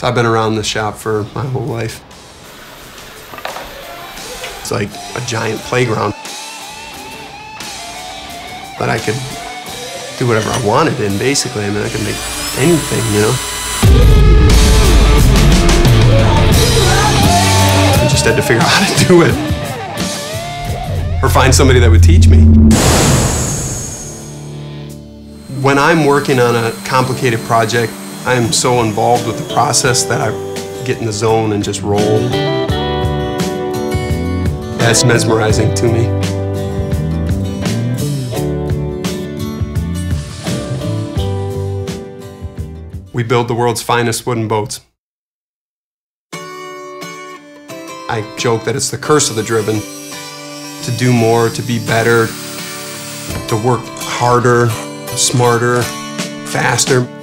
So I've been around the shop for my whole life. It's like a giant playground that I could do whatever I wanted in, basically. I mean, I could make anything, you know? I just had to figure out how to do it. Or find somebody that would teach me. When I'm working on a complicated project, I am so involved with the process that I get in the zone and just roll. That's mesmerizing to me. We build the world's finest wooden boats. I joke that it's the curse of the driven to do more, to be better, to work harder, smarter, faster.